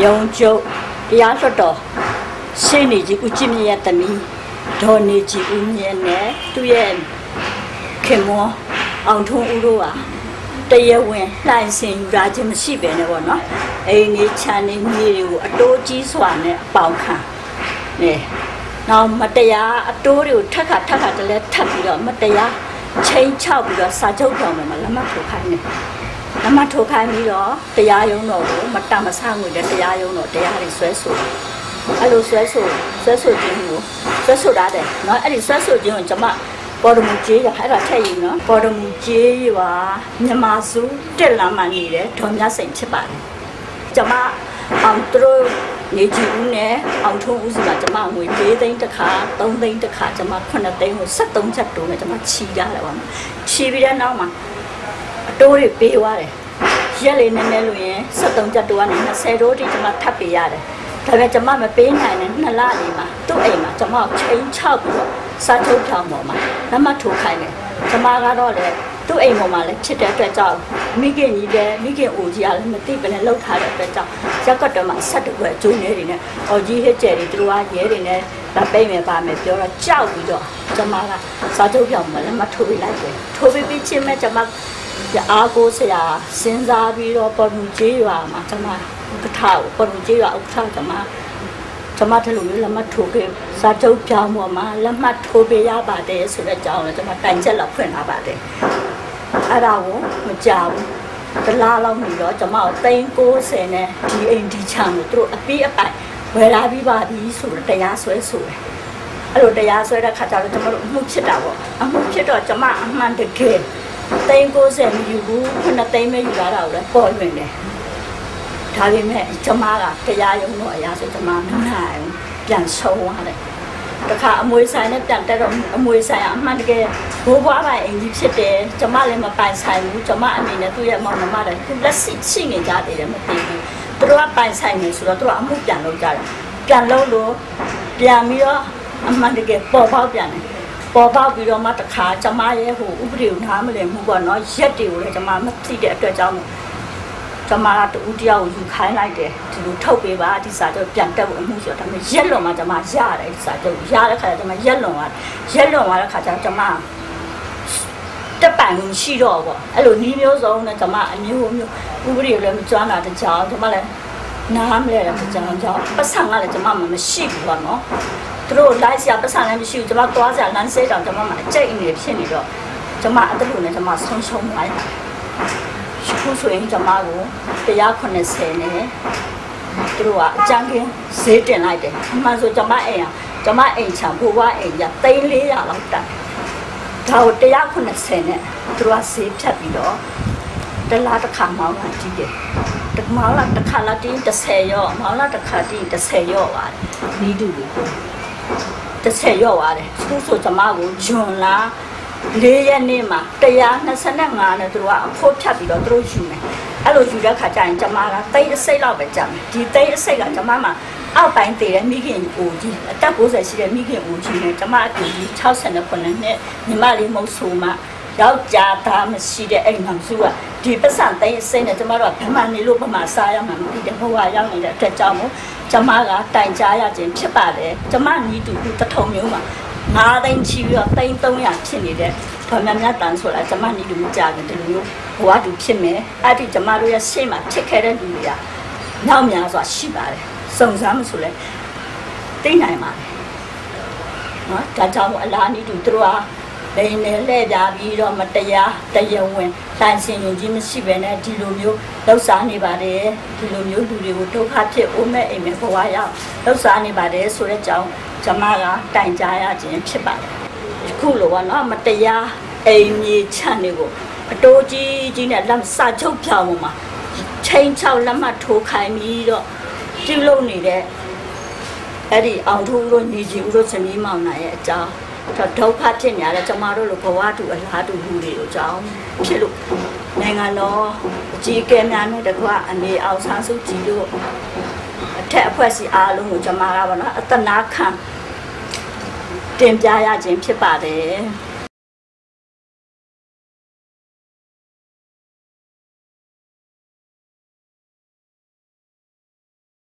ယုံကျုပ်တရားလွတ်တော်ရှင်းနေကြီးဦးကြည်မြတ်ရဲ့တမီဒေါ်နေကြီးဦးမြတ်နဲ့သူ့ရဲ့ခင်မောအောင်ထုံးဦးတို့ဟာတရားဝင်လှိုင်စင်ယူတာချင်းမရှိပဲနဲ့ပေါ့နော်အိမ်နေချမ်းနေမြေတွေကိုအတိုးကြီးစွာနဲ့အပေါင်ခံနေနောက်မတရားအတိုးတွေကိုထက်ခါထက်ခါတလဲထပ်ပြီးတော့မတရားချိန်ချောက်ပြီးတော့စာချုပ်ပြောင်းမှာလက်မှတ်ထိုးခိုင်းနေ လက်မှတ်ထိုးခိုင်းပြီးတော့တရားရုံးတော်ကိုမတမဆငွေတဲ့တရားရုံးတော်တရားတွေဆွဲဆိုအဲ့လိုဆွဲဆိုဆွဲဆိုခြင်းကိုဆွဲဆိုတာတဲ့เนาะအဲ့ဒီဆွဲဆိုခြင်းကိုကျွန်မပေါ်တော်မူကြီးရအဲ့ဒါထည့်ယူနော်ပေါ်တော်မူကြီးရပါမြန်မာစုတက်လာမှနေတယ်ဒေါ်မြစိန်ဖြစ်ပါတယ်ကျွန်မအောင်သူတို့နေကြည့်ဦးနဲ့အောင်ထုံးဦးစီကကျွန်မငွေ၄သိန်းတစ်ခါ၃သိန်းတစ်ခါကျွန်မ9သိန်းကို73ချက်တိုးနဲ့ကျွန်မချီရတယ်ပါချီပြီးတဲ့နောက်မှာအ တိုးတွေပေးသွားတယ်ရက်လေးနည်းနည်းလို့ရင်73ချက်တိုးကနေ20တိုးတိကျွန်မထပ်ပေးရတယ်ဒါပေမဲ့ကျွန်မမပေးနိုင်တဲ့နှစ်လလေးမှာသူ့အိမ်မှာကျွန်မချိန်ချောက်ပြီးတော့စာချုပ်ဖြောင်းပေါ်မှာလက်မှတ်ထိုးခိုင်းတယ်ကျွန်မကတော့လေသူ့အိမ်ပေါ်မှာလည်းချစ်တဲ့အတွက်ကြောင့်မိခင်ကြီးလည်းမိခင်အိုကြီးကလည်းမသိဘဲနဲ့လှုပ်ထားတဲ့အတွက်ကြောင့်ရက်ကွက်တော်မှာဆက်တူပဲကျိုးနေတွေနဲ့အော်ကြီးဟစ်ကျဲတွေသူတို့ကရဲတွေနဲ့ဒါပိတ်မယ်ပါမယ်ပြောတော့ကြောက်ပြီးတော့ကျွန်မကစာချုပ်ဖြောင်းမှာလည်းမထိုးပြလိုက်တယ်ထိုးပြီးပြီးချင်းမဲ့ကျွန်မ အားကိုးစရာစဉ်းစားပြီးတော့ပေါ်မှုကြီးရွာမှာကျွန်မကထားပေါ်မှုကြီးရွာဥက္ကဋ္ဌကျွန်မကျွန်မတို့လိုမျိုးလက်မှတ်ထိုးခဲ့စာချုပ်ပြောင်းပေါ်မှာလက်မှတ်ထိုးပေးရပါတယ်ဆိုတဲ့အကြောင်းလည်းကျွန်မတိုင်ချက်လောက်ဖွင့်လာပါတယ်အဲ့ဒါကိုမကြောက်ဘူးတလားလောက်နေတော့ကျွန်မကို390နဲ့ဒီအိမ်ဒီချံကိုသူတို့အပြည့်အပိုင်ဝယ်လာပြီးပါပြီဆိုတော့တရားဆွဲဆိုတယ်အဲ့လိုတရားဆွဲတဲ့ခါကျတော့ကျွန်တော်တို့အမှုဖြစ်တာပေါ့အမှုဖြစ်တော့ကျွန်မအမှန်တကယ် 390မယူဘူး9သိန်းပဲယူလာတာကိုလည်းပေါ်လွင်တယ်ဒါပေမဲ့ကျမကတရားရုံးတော့အရာဆိုကျမမနိုင်ပြန်ဆုံးသွားတယ်တခါအမွေဆိုင်နဲ့ပြန်တက်တော့အမွေဆိုင်အမှန်တကယ်ဘိုးဘွားပိုင်အင်ကြီးဖြစ်တယ်ကျမလည်းမပိုင်ဆိုင်ဘူးကျမအနေနဲ့သူ့ရဲ့မောင်နှမတွေသူလက်ရှိရှိနေကြတယ်မသိဘူးသူတို့ကပိုင်ဆိုင်နေဆိုတော့သူတို့အမှုပြန်လုပ်ကြတယ်ပြန်လုပ်လို့ပြန်ပြီးတော့အမှန်တကယ်ပေါ်ပေါက်ပြန်တယ် ပေါ်ပေါက်ပြီးတော့မှတခါကျမရဲ့ဟိုဥပဒေကိုနားမလည်မှုပေါ့နော်ရက်တွေကိုလည်းကျမမသိတဲ့အတွက်ကြောင့်ကျမကတူတယောက်ကိုယူခိုင်းလိုက်တယ်ဒီလိုထုတ်ပေးပါဒီစာချုပ်ပြန်တက်ဖို့အမှုဆိုတော့ဒါပေမဲ့ရက်လွန်မှကျမရတယ်ဒီစာချုပ်ရတဲ့ခါကျမရက်လွန်သွားရက်လွန်သွားတဲ့ခါကျကျမတက်ပံကိုရှိတော့ပေါ့အဲ့လိုနီးမျိုးစုံနဲ့ကျမအမျိုးမျိုးဥပဒေလည်းမကျွမ်းတာတကြောင်ကျမလည်းနားမလဲတဲ့ကြောင်ကြောင့်ပတ်စံကလည်းကျမမှမရှိဘူးပေါ့နော် သူတို့လိုက်စရာပတ်စံလည်းမရှိဘူးကျမသွားစရာလမ်းစေးတောင်ကျမမှအကျိတ်အနေဖြစ်နေတော့ကျမအဲ့လိုနဲ့ကျမဆုံးရှုံးသွားတယ်ခုဆိုရင်ကျမကို190နဲ့သူတို့ကအကြမ်းကင်းဈေးတင်လိုက်တယ်အမှန်ဆိုကျမအိမ်อ่ะကျမအိမ်ချံဘိုးဘွားအိမ်က3400လောက်တက်ဒါကို190နဲ့သူတို့ကဈေးဖြတ်ပြီးတော့တလားတစ်ခါမောင်းလာကြည့်တယ်တမောင်းလာတစ်ခါလာတင်း30ရော့မောင်းလာတစ်ခါတင်း30ရော့ပါတယ်နီးတူ လေး30ရော့ပါတယ်သူဆိုကျမကိုဂျွန်လာ၄ရက်နေ့မှာ125နဲ့သူတို့ကအဖို့ဖြတ်ပြီးတော့သူတို့ယူမယ်အဲ့လိုယူတဲ့ခါကျရင်ကျမကတိတ်အစိတ်လောက်ပဲကြာမယ်ဒီတိတ်အစိတ်ကကျမမှာအောက်ပိုင်းတည်တဲ့မိခင်ကိုကြီးအသက်60ရှိတဲ့မိခင်ကိုကြီးနဲ့ကျမအတူကြီး69နှစ်ညီမလေးမဟုတ်ဆိုမှ ယောက်ျားသားမရှိတဲ့အိမ်မှာစုကဒီပတ်စံတိတ်အစိတ်နဲ့ကျမတို့ကဗမာနေလို့ဗမာစားရမှာမသိတဲ့ဘဝရောက်နေတဲ့အတွက်ကြောင့်မို့ကျမကတိုင်ကြားရခြင်းဖြစ်ပါတယ်ကျမနီးတူတထုံမျိုးမှာ9သိန်းချီပြီးတော့သိန်း300ဖြစ်နေတဲ့ဘာများများတန်ဆိုတာကျမနီးတူမကြဘူးဒီလိုမျိုးဘဝတူဖြစ်မယ်အဲ့ဒီကျမတို့ရဲ့ရှေ့မှာဖြစ်ခဲ့တဲ့လူတွေကနောက်များစွာရှိပါတယ်စုံစမ်းမဆိုလဲသိနိုင်ပါတယ်နော်ဒါကြောင့်အလားနီးတူတို့က လိန်နဲ့လှည့်ကြပြီးတော့မတရားတရားဝင်တိုင်စင်ရင်ကြီးမရှိပဲနဲ့ဒီလိုမျိုးလှုပ်ရှားနေပါတယ်ဒီလိုမျိုးလူတွေကိုဒုက္ခဖြစ်အိုးမဲ့အိမ်မဲ့ဘဝရောက်လှုပ်ရှားနေပါတယ်ဆိုတဲ့အကြောင်းကျမကတိုင်ကြားရခြင်းဖြစ်ပါတယ်ခုလိုကနော်မတရားအိမ်မြေချမ်းတွေကိုအတိုးကြီးကြီးနဲ့လက်စာချုပ်ပြောင်းမှာချိန်ချောက်လက်မှတ်ထိုးခိုင်းပြီးတော့ပြုလုပ်နေတဲ့အဲ့ဒီအောင်ထူးတို့ညီကြီးဦးတို့စမီးမောင်နိုင်ရဲ့အကြောင်းတော့ ဒုက္ခဖြစ်နေရတယ်ကျမတို့လိုဘဝတူအလားတူလူတွေကိုကြောင်းဖြစ်လို့နိုင်ငံတော်အကြီးအကဲများနဲ့တကွအနေအောင်ဆန်းစုကြည်တို့အထက်အဖွဲ့အစည်းအားလုံးကိုကျမကပါတော့အတနာခံတင်ပြရခြင်းဖြစ်ပါတယ်